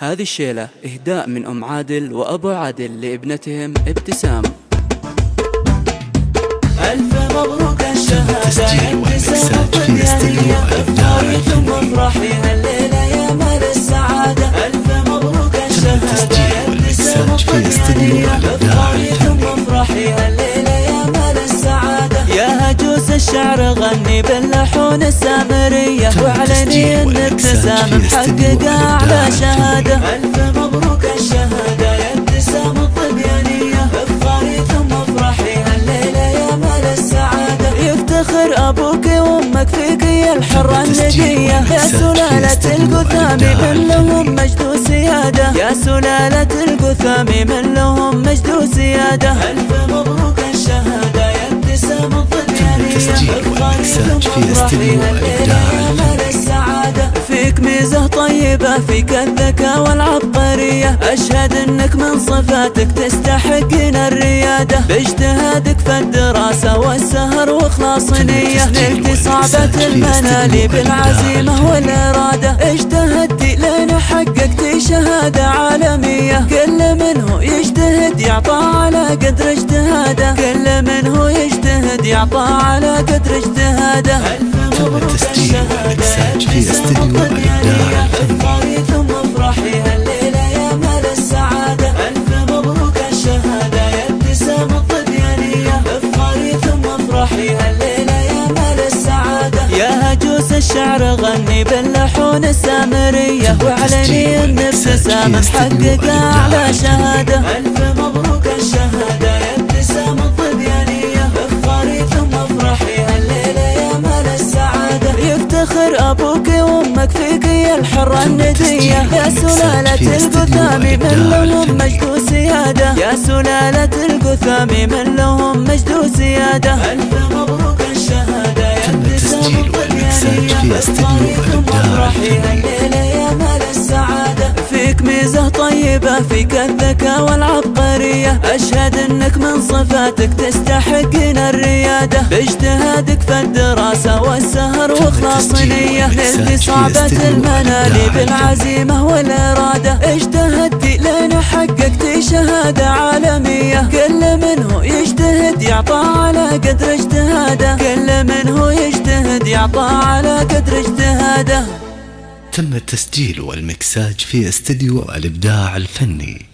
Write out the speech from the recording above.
هذه الشيلة إهداء من أم عادل وأبو عادل لابنتهم ابتسام. هجوس الشعر غني باللحون السامرية. واعلني ان ابتسام محقق اعلى شهادة. ألف مبروك الشهادة. يا ابتسام الطبيانية افخري ثم افرحي. هالليلة يا مال السعادة. يفتخر أبوك وأمك فيك يا الحرة النقية يا سلالة القثامي من لهم مجد وسيادة. يا سلالة القثامي من لهم مجد وسيادة. ألف والمكساج في استديو السعادة فيك ميزة طيبة فيك الذكاء والعبقرية. أشهد أنك من صفاتك تستحقين الريادة. باجتهادك في الدراسة والسهر وإخلاص نية نلت صعبة المنال بالعزيمة والإرادة. اجتهدتي لين حققتي شهادة عالمية. كل منه يجتهد يعطى على قدر اجتهاده. كل منه يجتهد يعطى على قدر اجتهاده. ألف تم مبروك التسجيل الشهادة والمكساج في استديو الإبداع الفني. ثم افرحي هالليلة يا مال السعادة ألف مبروك الشهادة يا ابتسام الطبيانية افطري ثم أفرحي. هالليلة يا مال السعادة. يا هجوس الشعر غني باللحون السامرية. واعلني ان ابتسام محقق اعلى شهادة. ألف يفتخر أبوك وأمك فيك يا الحرة الندية. يا سلالة القثامي من لهم مجد وسيادة. يا سلالة القثامي من لهم مجد وسيادة. ألف مبروك الشهادة. يا ابتسام استديو هالليلة يا مال السعادة. فيك ميزة طيبة فيك الذكاء والعبقرية. أشهد أنك من صفاتك تستحقين الريادة باجتهادك في الدراسة والسهر وإخلاص نية صعبة المنال بالعزيمة والإرادة. اجتهدتي لين حققتي شهادة عالمية. كل منه يجتهد يعطى على قدر اجتهاده. كل منه يجتهد يعطى على قدر اجتهاده. تم التسجيل والمكساج في استديو الإبداع الفني.